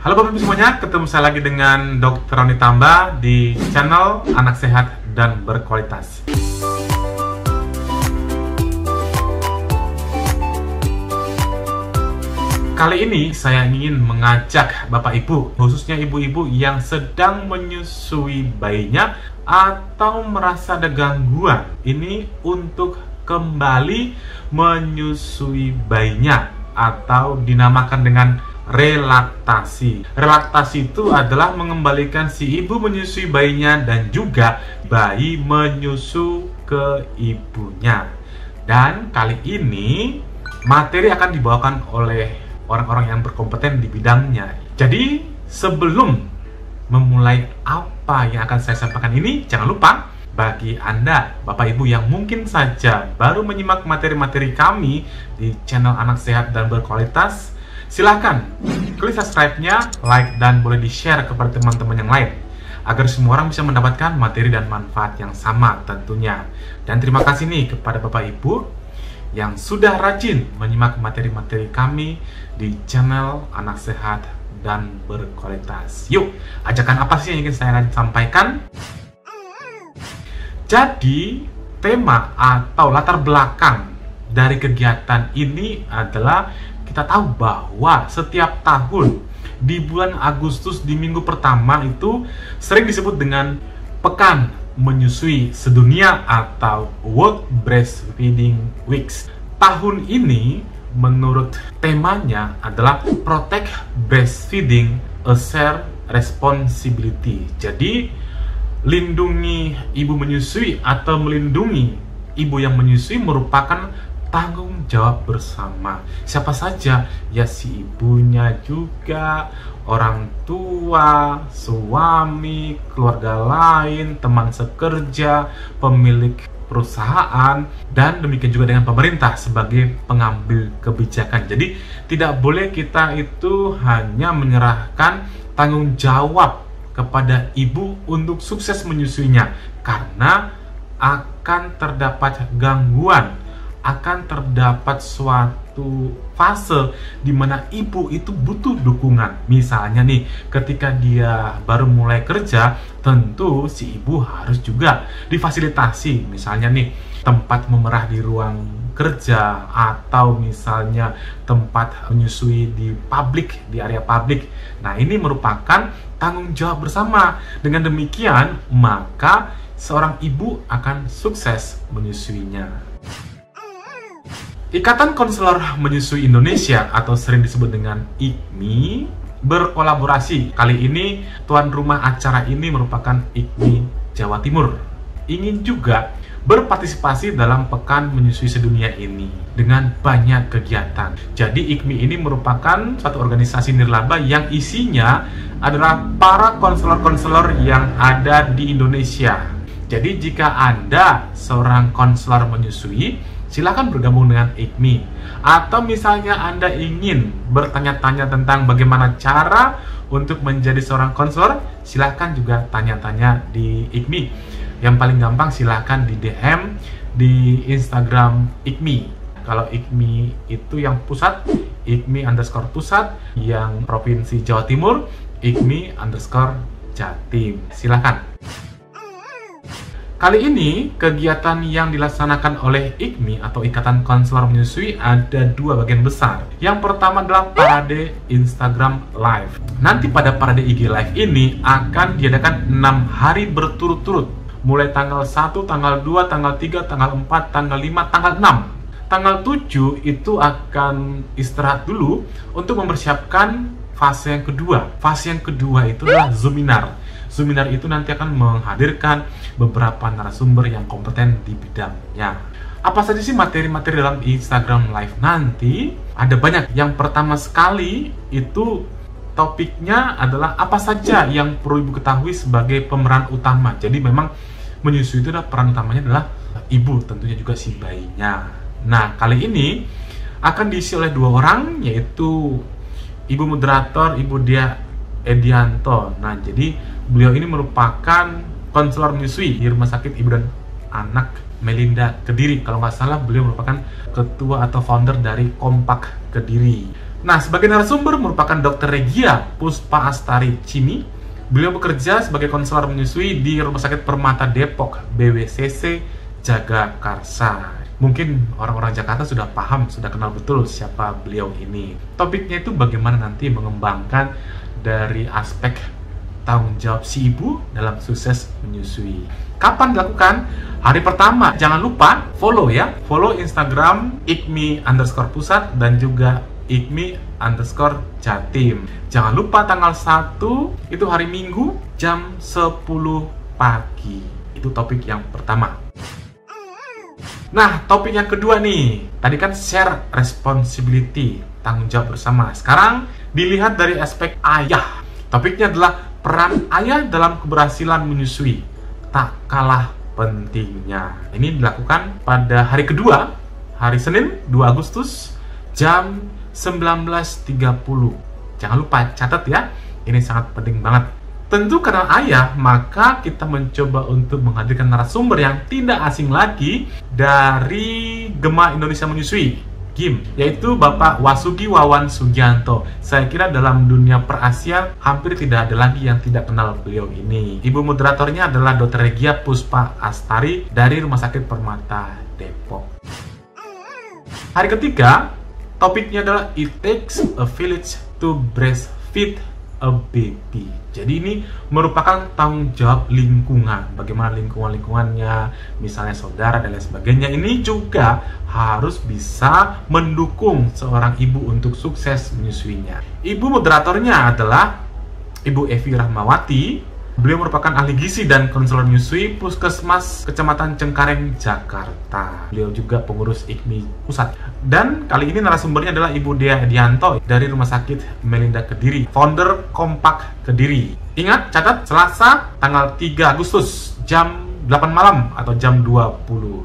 Halo Bapak Ibu semuanya, ketemu saya lagi dengan Dr. Roni Tamba di channel Anak Sehat dan Berkualitas. Kali ini saya ingin mengajak Bapak Ibu, khususnya ibu-ibu yang sedang menyusui bayinya atau merasa ada gangguan. Ini untuk kembali menyusui bayinya atau dinamakan dengan relaktasi. Relaktasi itu adalah mengembalikan si ibu menyusui bayinya dan juga bayi menyusu ke ibunya. Dan kali ini materi akan dibawakan oleh orang-orang yang berkompeten di bidangnya. Jadi, sebelum memulai apa yang akan saya sampaikan ini, jangan lupa bagi Anda, Bapak Ibu yang mungkin saja baru menyimak materi-materi kami di channel Anak Sehat dan Berkualitas, silahkan klik subscribe-nya, like, dan boleh di-share kepada teman-teman yang lain agar semua orang bisa mendapatkan materi dan manfaat yang sama tentunya. Dan terima kasih nih kepada Bapak Ibu yang sudah rajin menyimak materi-materi kami di channel Anak Sehat dan Berkualitas. Yuk, ajakan apa sih yang ingin saya sampaikan? Jadi, tema atau latar belakang dari kegiatan ini adalah kita tahu bahwa setiap tahun di bulan Agustus di minggu pertama itu sering disebut dengan Pekan menyusui sedunia atau World Breastfeeding Weeks. Tahun ini menurut temanya adalah Protect Breastfeeding a Share Responsibility. Jadi lindungi ibu menyusui atau melindungi ibu yang menyusui merupakan tanggung jawab bersama. Siapa saja? Ya si ibunya juga, orang tua, suami, keluarga lain, teman sekerja, pemilik perusahaan dan demikian juga dengan pemerintah sebagai pengambil kebijakan. Jadi tidak boleh kita itu hanya menyerahkan tanggung jawab kepada ibu untuk sukses menyusuinya karena akan terdapat gangguan akan terdapat suatu fase di mana ibu itu butuh dukungan. Misalnya nih, ketika dia baru mulai kerja, tentu si ibu harus juga difasilitasi. Misalnya nih, tempat memerah di ruang kerja atau misalnya tempat menyusui di publik, di area publik. Nah, ini merupakan tanggung jawab bersama. Dengan demikian, maka seorang ibu akan sukses menyusuinya. Ikatan Konselor Menyusui Indonesia atau sering disebut dengan IKMI berkolaborasi. Kali ini tuan rumah acara ini merupakan IKMI Jawa Timur. Ingin juga berpartisipasi dalam Pekan Menyusui Sedunia ini dengan banyak kegiatan. Jadi IKMI ini merupakan satu organisasi nirlaba yang isinya adalah para konselor-konselor yang ada di Indonesia. Jadi jika Anda seorang konselor menyusui, silakan bergabung dengan IKMI. Atau misalnya Anda ingin bertanya-tanya tentang bagaimana cara untuk menjadi seorang konselor, silahkan juga tanya-tanya di IKMI. Yang paling gampang silahkan di DM di Instagram IKMI. Kalau IKMI itu yang pusat, IKMI underscore pusat, yang Provinsi Jawa Timur, IKMI underscore Jatim. Silahkan. Kali ini, kegiatan yang dilaksanakan oleh IKMI atau Ikatan Konselor Menyusui ada dua bagian besar. Yang pertama adalah parade Instagram Live. Nanti pada parade IG Live ini akan diadakan 6 hari berturut-turut. Mulai tanggal 1, tanggal 2, tanggal 3, tanggal 4, tanggal 5, tanggal 6. Tanggal 7 itu akan istirahat dulu untuk mempersiapkan fase yang kedua. Fase yang kedua itu adalah Zoominar Seminar itu nanti akan menghadirkan beberapa narasumber yang kompeten di bidangnya. Apa saja sih materi-materi dalam Instagram Live nanti? Ada banyak. Yang pertama sekali itu topiknya adalah apa saja yang perlu ibu ketahui sebagai pemeran utama. Jadi memang menyusui itu adalah peran utamanya adalah ibu, tentunya juga si bayinya. Nah, kali ini akan diisi oleh dua orang, yaitu ibu moderator, ibu dia Edianto. Nah, jadi beliau ini merupakan konselor menyusui di Rumah Sakit Ibu dan Anak Melinda Kediri. Kalau nggak salah, beliau merupakan ketua atau founder dari Kompak Kediri. Nah, sebagai narasumber merupakan Dr. Regia Puspa Astari Cimi. Beliau bekerja sebagai konselor menyusui di Rumah Sakit Permata Depok, BWCC Jagakarsa. Mungkin orang-orang Jakarta sudah paham, sudah kenal betul siapa beliau ini. Topiknya itu bagaimana nanti mengembangkan dari aspek tanggung jawab si ibu dalam sukses menyusui. Kapan dilakukan? Hari pertama, jangan lupa follow ya, follow Instagram ikmi underscore pusat dan juga ikmi underscore jatim. Jangan lupa tanggal 1 itu hari Minggu jam 10 pagi. Itu topik yang pertama. Nah, topik yang kedua nih. Tadi kan share responsibility, tanggung jawab bersama. Sekarang dilihat dari aspek ayah. Topiknya adalah peran ayah dalam keberhasilan menyusui. Tak kalah pentingnya. Ini dilakukan pada hari kedua, hari Senin 2 Agustus jam 19.30. Jangan lupa catat ya. Ini sangat penting banget. Tentu karena ayah, maka kita mencoba untuk menghadirkan narasumber yang tidak asing lagi dari Gema Indonesia Menyusui, GIM, yaitu Bapak Wasugi Wawan Sugianto. Saya kira dalam dunia perasian hampir tidak ada lagi yang tidak kenal beliau ini. Ibu moderatornya adalah Dr. Regia Puspa Astari dari Rumah Sakit Permata Depok. Hari ketiga, topiknya adalah It Takes a Village to Breastfeed a baby. Jadi ini merupakan tanggung jawab lingkungan. Bagaimana lingkungan-lingkungannya, misalnya saudara dan lain sebagainya. Ini juga harus bisa mendukung seorang ibu untuk sukses menyusuinya. Ibu moderatornya adalah Ibu Evi Rahmawati Beliau merupakan ahli gizi dan konselor menyusui Puskesmas Kecamatan Cengkareng, Jakarta. Beliau juga pengurus IKMI Pusat. Dan kali ini narasumbernya adalah Ibu Dea Edianto dari Rumah Sakit Melinda Kediri, founder Kompak Kediri. Ingat, catat Selasa tanggal 3 Agustus jam 8 malam atau jam 20.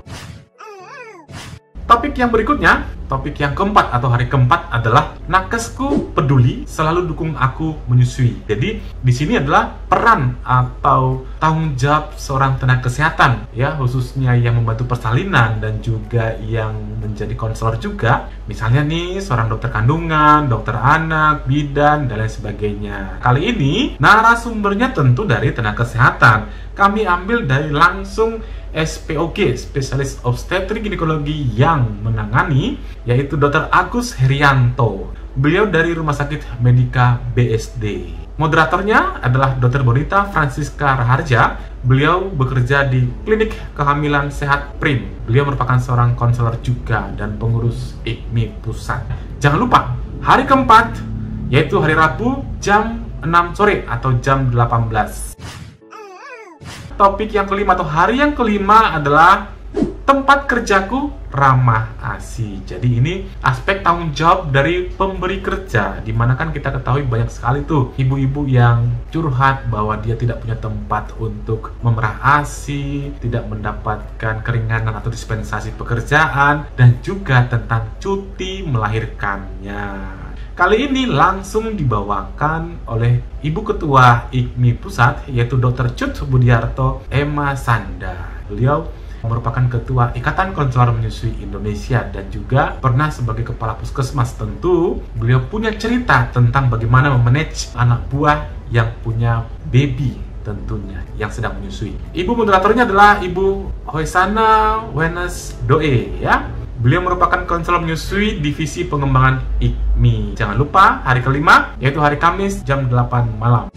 Topik yang berikutnya, topik yang keempat atau hari keempat adalah nakesku peduli selalu dukung aku menyusui. Jadi di sini adalah peran atau tanggung jawab seorang tenaga kesehatan ya khususnya yang membantu persalinan dan juga yang menjadi konselor juga. Misalnya nih seorang dokter kandungan, dokter anak, bidan dan lain sebagainya. Kali ini narasumbernya tentu dari tenaga kesehatan. Kami ambil dari langsung SPOG, spesialis obstetrik ginekologi yang menangani, yaitu Dr. Agus Herianto. Beliau dari Rumah Sakit Medika BSD. Moderatornya adalah Dr. Bonita Francisca Raharja. Beliau bekerja di Klinik Kehamilan Sehat Prim. Beliau merupakan seorang konselor juga dan pengurus IKMI Pusat. Jangan lupa, hari keempat, yaitu hari Rabu jam 6 sore atau jam 18 topik yang kelima atau hari yang kelima adalah tempat kerjaku ramah asih. Jadi ini aspek tanggung jawab dari pemberi kerja, di mana kan kita ketahui banyak sekali tuh ibu-ibu yang curhat bahwa dia tidak punya tempat untuk memerah asi, tidak mendapatkan keringanan atau dispensasi pekerjaan, dan juga tentang cuti melahirkannya. Kali ini langsung dibawakan oleh Ibu Ketua IKMI Pusat yaitu Dr. Cut Budiarto Emma Sanda. Beliau merupakan ketua Ikatan Konselor Menyusui Indonesia dan juga pernah sebagai kepala puskesmas tentu beliau punya cerita tentang bagaimana memanage anak buah yang punya baby tentunya yang sedang menyusui. Ibu moderatornya adalah Ibu Hoisana Wenes Doe ya Beliau merupakan konselor menyusui divisi pengembangan IKMI. Jangan lupa hari kelima yaitu hari Kamis jam 8 malam.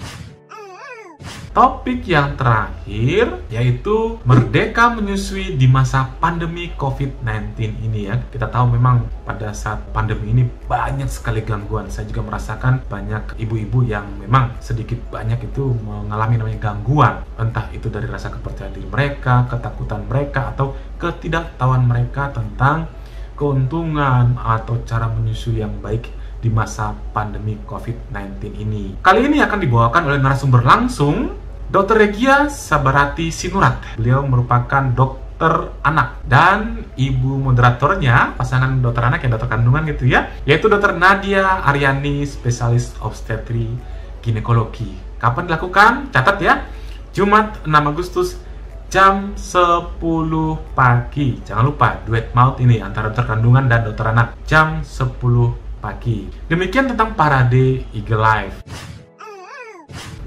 Topik yang terakhir yaitu merdeka menyusui di masa pandemi COVID-19 ini ya. Kita tahu memang pada saat pandemi ini banyak sekali gangguan. Saya juga merasakan banyak ibu-ibu yang memang sedikit banyak itu mengalami namanya gangguan. Entah itu dari rasa kepercayaan diri mereka, ketakutan mereka, atau ketidaktahuan mereka tentang keuntungan atau cara menyusui yang baik di masa pandemi COVID-19 ini. Kali ini akan dibawakan oleh narasumber langsung Dr. Regia Sabarati Sinurat. Beliau merupakan dokter anak dan ibu moderatornya pasangan dokter anak yang dokter kandungan gitu ya yaitu dokter Nadia Aryani spesialis obstetri ginekologi kapan dilakukan catat ya Jumat 6 Agustus jam 10 pagi jangan lupa duet maut ini antara dokter kandungan dan dokter anak jam 10 pagi. Demikian tentang parade Eagle Life.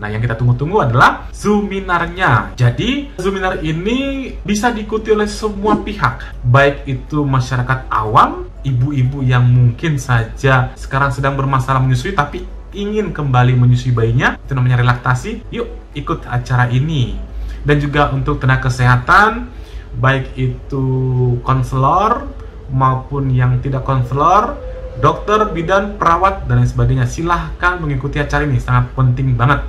Nah, yang kita tunggu-tunggu adalah Zoominarnya. Jadi, Zoominar ini bisa diikuti oleh semua pihak, baik itu masyarakat awam, ibu-ibu yang mungkin saja sekarang sedang bermasalah menyusui tapi ingin kembali menyusui bayinya, itu namanya relaktasi. Yuk, ikut acara ini. Dan juga untuk tenaga kesehatan, baik itu konselor maupun yang tidak konselor, dokter, bidan, perawat, dan lain sebagainya. Silahkan mengikuti acara ini, sangat penting banget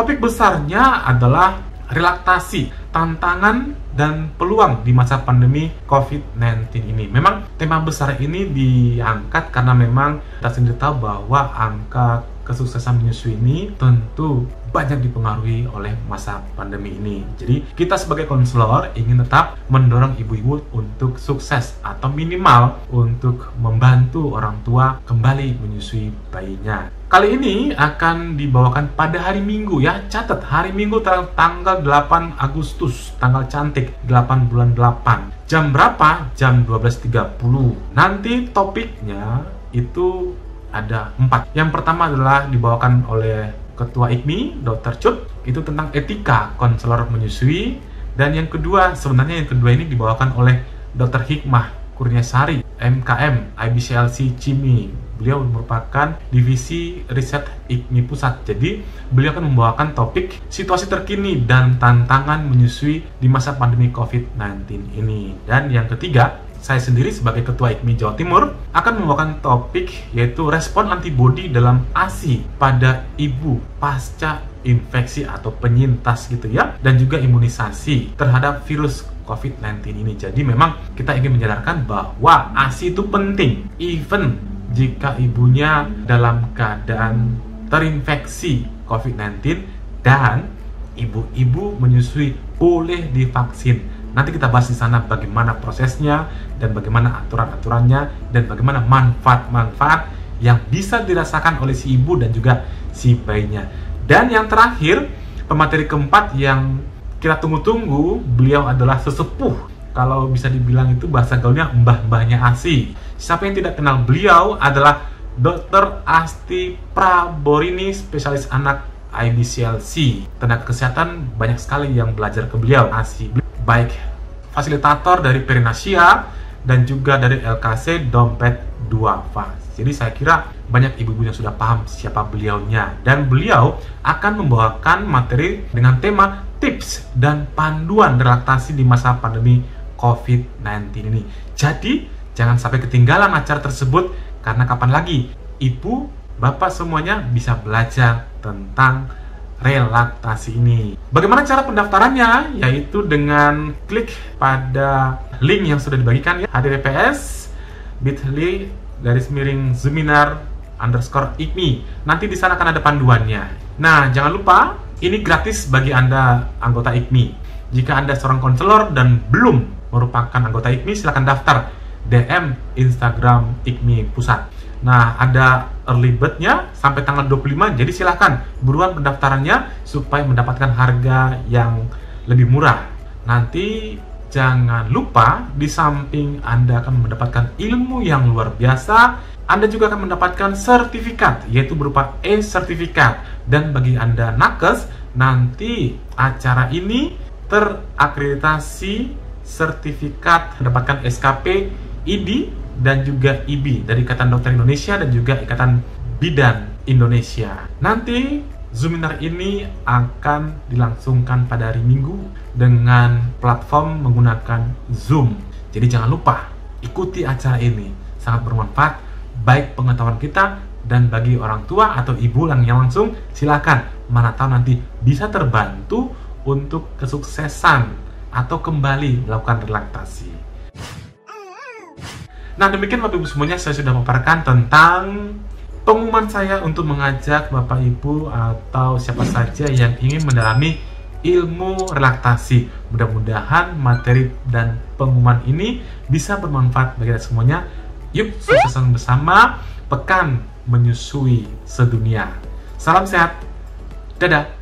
Topik besarnya adalah relaksasi, tantangan dan peluang di masa pandemi COVID-19 ini. Memang tema besar ini diangkat karena memang kita sendiri tahu bahwa angka kesuksesan menyusui ini tentu banyak dipengaruhi oleh masa pandemi ini. Jadi kita sebagai konselor ingin tetap mendorong ibu-ibu untuk sukses atau minimal untuk membantu orang tua kembali menyusui bayinya. Kali ini akan dibawakan pada hari Minggu ya. Catat hari Minggu tanggal 8 Agustus, tanggal cantik 8 bulan 8. Jam berapa? Jam 12.30. Nanti topiknya itu ada empat. Yang pertama adalah dibawakan oleh Ketua IKMI, Dr. Cut, itu tentang etika konselor menyusui. Dan yang kedua, sebenarnya yang kedua ini dibawakan oleh Dr. Hikmah Kurniasari, MKM, IBCLC CIMI. Beliau merupakan divisi riset IKMI Pusat. Jadi, beliau akan membawakan topik situasi terkini dan tantangan menyusui di masa pandemi COVID-19 ini. Dan yang ketiga, saya sendiri sebagai Ketua IKMI Jawa Timur akan membawakan topik yaitu respon antibodi dalam ASI pada ibu pasca infeksi atau penyintas gitu ya dan juga imunisasi terhadap virus COVID-19 ini. Jadi memang kita ingin menyadarkan bahwa ASI itu penting even jika ibunya dalam keadaan terinfeksi COVID-19 dan ibu-ibu menyusui boleh divaksin Nanti kita bahas di sana bagaimana prosesnya dan bagaimana aturan-aturannya dan bagaimana manfaat-manfaat yang bisa dirasakan oleh si ibu dan juga si bayinya. Dan yang terakhir, pemateri keempat yang kita tunggu-tunggu, beliau adalah sesepuh. Kalau bisa dibilang itu bahasa gaulnya mbah-mbahnya ASI. Siapa yang tidak kenal beliau adalah Dr. Asti Praborini, spesialis anak IBCLC. Tenaga kesehatan banyak sekali yang belajar ke beliau. ASI baik fasilitator dari Perinasia dan juga dari LKC Dompet Duafa. Jadi saya kira banyak ibu-ibu yang sudah paham siapa beliaunya dan beliau akan membawakan materi dengan tema tips dan panduan relaksasi di masa pandemi COVID-19 ini. Jadi jangan sampai ketinggalan acara tersebut karena kapan lagi ibu, bapak semuanya bisa belajar tentang relaktasi ini. Bagaimana cara pendaftarannya? Yaitu dengan klik pada link yang sudah dibagikan ya, HDTPS bit.ly garis miring Zoominar underscore IKMI. Nanti di sana akan ada panduannya. Nah, jangan lupa ini gratis bagi Anda anggota IKMI. Jika Anda seorang konselor dan belum merupakan anggota IKMI, silahkan daftar DM Instagram IKMI Pusat. Nah, ada early bird-nya sampai tanggal 25, jadi silahkan buruan pendaftarannya supaya mendapatkan harga yang lebih murah. Nanti jangan lupa di samping Anda akan mendapatkan ilmu yang luar biasa, Anda juga akan mendapatkan sertifikat, yaitu berupa e-sertifikat. Dan bagi Anda nakes, nanti acara ini terakreditasi sertifikat mendapatkan SKP ID dan juga IBI dari Ikatan Dokter Indonesia dan juga Ikatan Bidan Indonesia. Nanti Zoominar ini akan dilangsungkan pada hari Minggu dengan platform menggunakan Zoom. Jadi jangan lupa ikuti acara ini, sangat bermanfaat baik pengetahuan kita dan bagi orang tua atau ibu yang langsung silakan mana tahu nanti bisa terbantu untuk kesuksesan atau kembali melakukan relaksasi. Nah demikian Bapak Ibu semuanya saya sudah memaparkan tentang pengumuman saya untuk mengajak Bapak Ibu atau siapa saja yang ingin mendalami ilmu relaksasi. Mudah-mudahan materi dan pengumuman ini bisa bermanfaat bagi kita semuanya. Yuk suksesan bersama pekan menyusui sedunia. Salam sehat. Dadah.